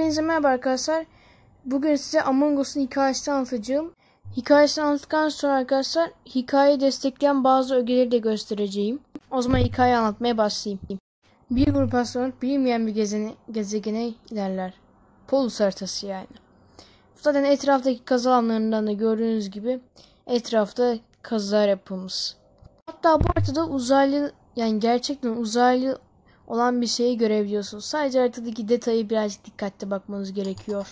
Hepinize merhaba arkadaşlar. Bugün size Among Us'un hikayesini anlatacağım. Hikayesini anlattıktan sonra arkadaşlar hikayeyi destekleyen bazı ögeleri de göstereceğim. O zaman hikayeyi anlatmaya başlayayım. Bir grup astronot bilinmeyen bir gezene, gezegene ilerler. Polus haritası yani. Zaten etraftaki kazı alanlarından da gördüğünüz gibi etrafta kazılar yapılmış. Hatta bu haritada uzaylı yani gerçekten uzaylı olan bir şeyi görebiliyorsunuz. Sadece haritadaki detayı birazcık dikkatli bakmanız gerekiyor.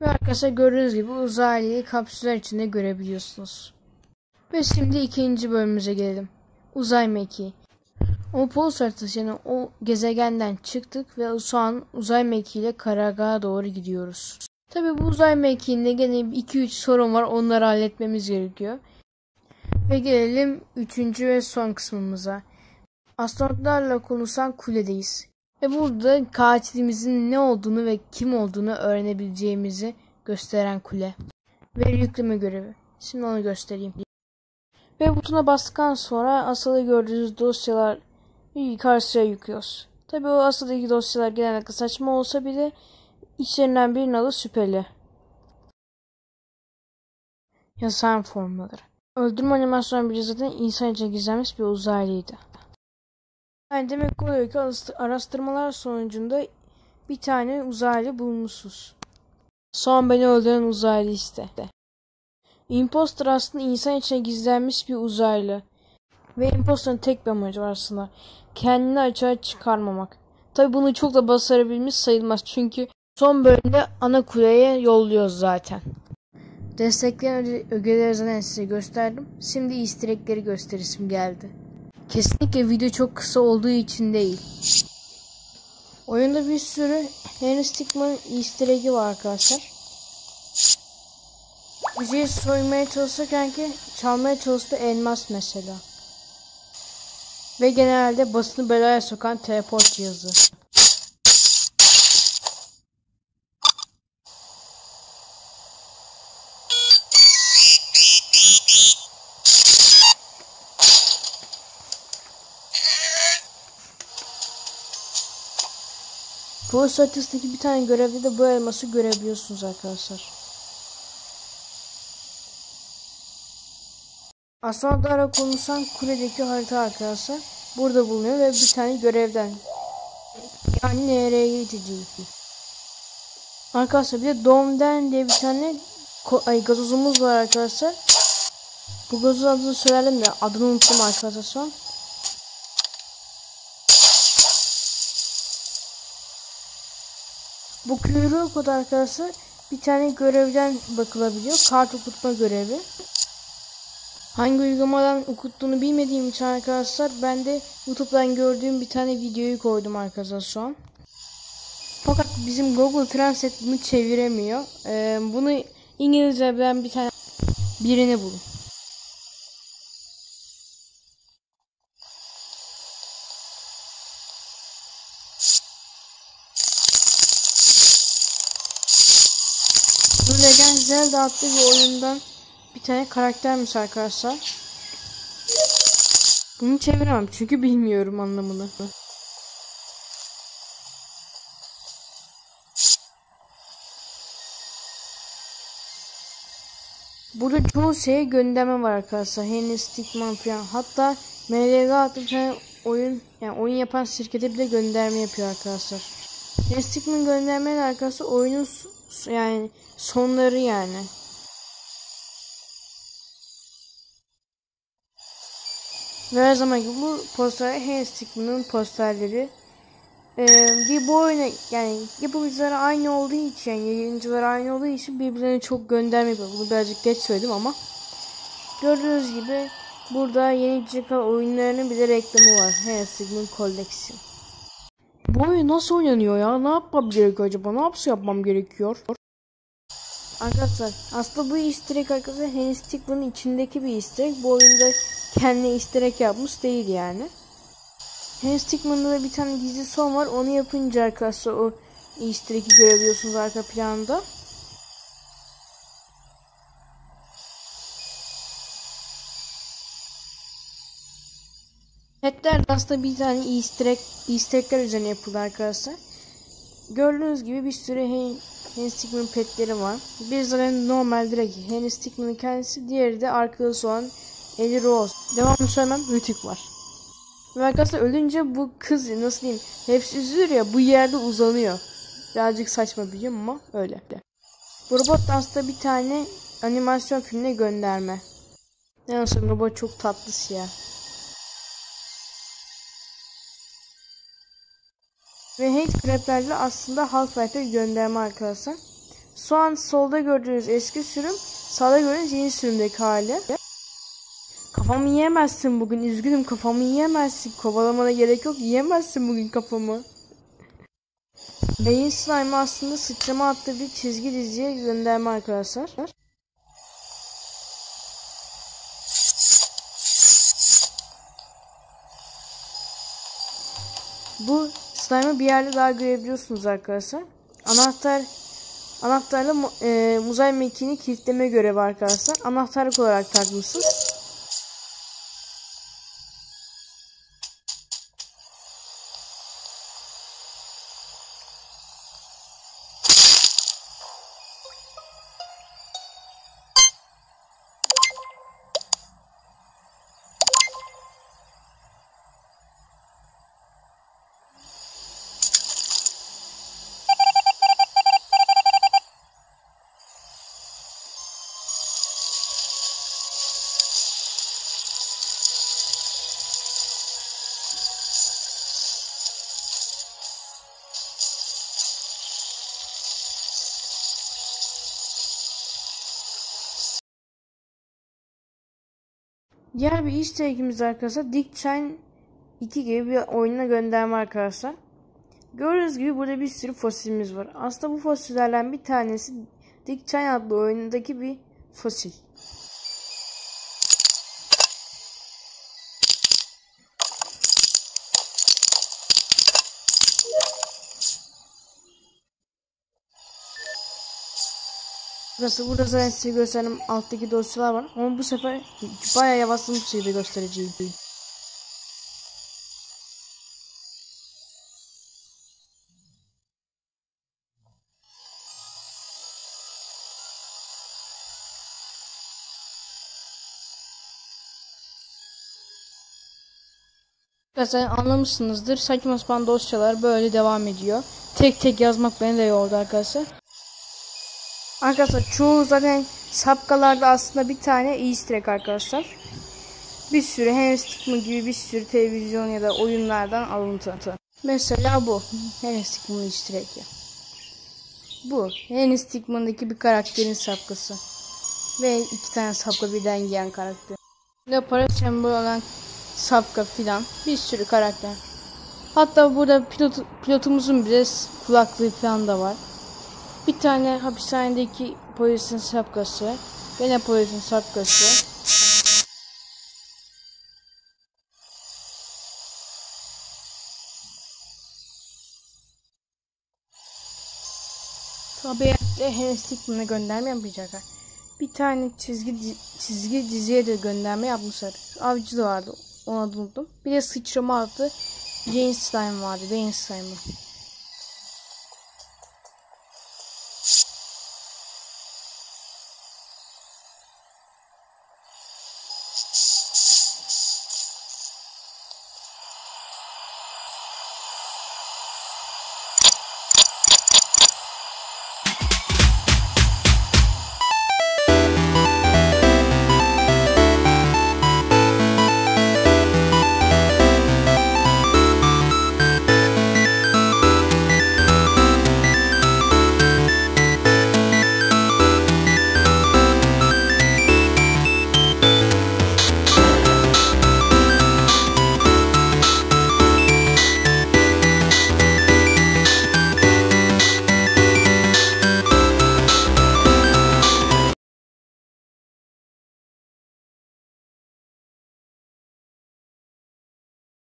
Ve arkadaşlar gördüğünüz gibi uzaylıyı kapsüller içinde görebiliyorsunuz. Ve şimdi ikinci bölümümüze gelelim. Uzay mekiği. O Pols haritası o gezegenden çıktık ve şu an uzay mekiğiyle karargaha doğru gidiyoruz. Tabi bu uzay mekiğinde gene 2-3 sorun var onları halletmemiz gerekiyor. Ve gelelim 3. ve son kısmımıza. Astronotlarla konuşan kuledeyiz. Ve burada katilimizin ne olduğunu ve kim olduğunu öğrenebileceğimizi gösteren kule. Ve yükleme görevi. Şimdi onu göstereyim. Ve butona bastıktan sonra asılı gördüğünüz dosyalar karşıya yüklüyoruz. Tabi o asıldaki dosyalar genellikle saçma olsa bile içlerinden birinin adı şüpheli. Yazan formları. Öldürme animasyon bir zaten insan için gizlenmiş bir uzaylıydı. Yani demek oluyor ki araştırmalar sonucunda bir tane uzaylı bulmuşuz. Son beni öldüren uzaylı işte. Imposter aslında insan içine gizlenmiş bir uzaylı. Ve imposterın tek bir amacı var aslında. Kendini açığa çıkarmamak. Tabi bunu çok da başarabilmiş sayılmaz. Çünkü son bölümde ana kuleye yolluyoruz zaten. Destekleyen ögeleri zaten size gösterdim. Şimdi easter egg'leri gösterisim geldi. Kesinlikle video çok kısa olduğu için değil. Oyunda bir sürü Henry Stickman easter egg'i var arkadaşlar. Bir şey soymaya çalışırken ki çalmaya çalıştı elmas mesela. Ve genelde basını belaya sokan teleport cihazı. Bu haritasındaki bir tane görevde de bu elması görebiliyorsunuz arkadaşlar. Astronotlarla konuşan kuledeki harita arkadaşlar burada bulunuyor ve bir tane görevden yani nereye gideceğiz. Arkadaşlar bir de Domden diye bir tane ay, gazozumuz var arkadaşlar. Bu gazoz adını söyledim de adını unuttum arkadaşlar. Bu kuyruğu kod arkadaşlar bir tane görevden bakılabiliyor. Kart okutma görevi. Hangi uygulamadan okuttuğunu bilmediğim için arkadaşlar ben de YouTube'dan gördüğüm bir tane videoyu koydum arkadaşlar şu an. Fakat bizim Google Translate bunu çeviremiyor. Ee, bunu İngilizce ben bir tane birini bulun. Bu Legend Zelda adlı bir oyundan bir tane karaktermiş arkadaşlar. Bunu çeviremem çünkü bilmiyorum anlamını. Burada çoğu şeye gönderme var arkadaşlar. Henry Stickman falan. Hatta MLG adlı bir tane oyun yani oyun yapan şirkete bile gönderme yapıyor arkadaşlar. Henry Stickman göndermeler arkadaşlar oyunun yani sonları yani. Ve her zaman gibi bu poster Hand posterleri. Ee, bir bu oyuna yani yapımcıları aynı olduğu için yani yayıncılar aynı olduğu için birbirlerine çok gönderme yapıyor. Bunu birazcık geç söyledim ama gördüğünüz gibi burada yeni çıkan oyunlarının bir de reklamı var. Hand Collection. Bu oyun nasıl oynanıyor ya? Ne yapmam gerekiyor acaba? Ne yapsa yapmam gerekiyor? Arkadaşlar aslında bu easter egg arkadaşlar Henry içindeki bir easter egg. Bu oyunda kendi easter egg yapmış değil yani. Hans Stickman'da da bir tane gizli son var. Onu yapınca arkadaşlar o easter egg'i görebiliyorsunuz arka planda. Petler aslında bir tane easter, egg, easter egg'ler üzerine yapıldı arkadaşlar. Gördüğünüz gibi bir sürü Henry Stickmin petleri var. Bir zaten normal direkt Henry Stickmin'in kendisi. Diğeri de arkadaşı olan Ellie Rose. Devamlı söylemem Rütük var. Ve arkadaşlar ölünce bu kız nasıl diyeyim hepsi üzülür ya bu yerde uzanıyor. Birazcık saçma biliyorum ama öyle. Bu robot da aslında bir tane animasyon filmine gönderme. Ne olsun robot çok tatlı siyah. Ve hate grablerle aslında Half-Life'e gönderme arkadaşlar. Şu an solda gördüğünüz eski sürüm, sağda gördüğünüz yeni sürümdeki hali. Kafamı yiyemezsin bugün. Üzgünüm kafamı yiyemezsin. Kovalamana gerek yok. Yiyemezsin bugün kafamı. Beyin slime aslında sıçrama attığı bir çizgi diziye gönderme arkadaşlar. Bu slime'ı bir yerde daha görebiliyorsunuz arkadaşlar. Anahtar anahtarla e, uzay mekiğini kilitleme görevi arkadaşlar. Anahtarlık olarak takmışsınız. Diğer bir easter egg'imiz arkadaşlar Dick Chain 2 gibi bir oyununa gönderme arkadaşlar. Gördüğünüz gibi burada bir sürü fosilimiz var. Aslında bu fosillerden bir tanesi Dick Chain adlı oyundaki bir fosil. Burası burada zaten size gösterdim alttaki dosyalar var ama bu sefer bayağı yavaşlı bir şekilde göstereceğim. Zaten anlamışsınızdır. Saçma sapan dosyalar böyle devam ediyor. Tek tek yazmak beni de yordu arkadaşlar. Arkadaşlar çoğu zaten sapkalarda aslında bir tane easter egg arkadaşlar. Bir sürü Stickmin gibi bir sürü televizyon ya da oyunlardan alıntı. Mesela bu Henry Stickmin easter egg'i. Bu Henry Stickmin'daki bir karakterin sapkası. Ve iki tane sapka birden giyen karakter. Ve para sembol olan sapka filan bir sürü karakter. Hatta burada pilot, pilotumuzun bile kulaklığı falan da var. Bir tane hapishanedeki polisin şapkası. Gene polisin şapkası. Tabii Henry Stickman'a gönderme yapacaklar. Bir tane çizgi çizgi diziye de gönderme yapmışlar. Avcı da vardı. Onu unuttum. Bir de sıçrama adlı Slime vardı. Slime'ı.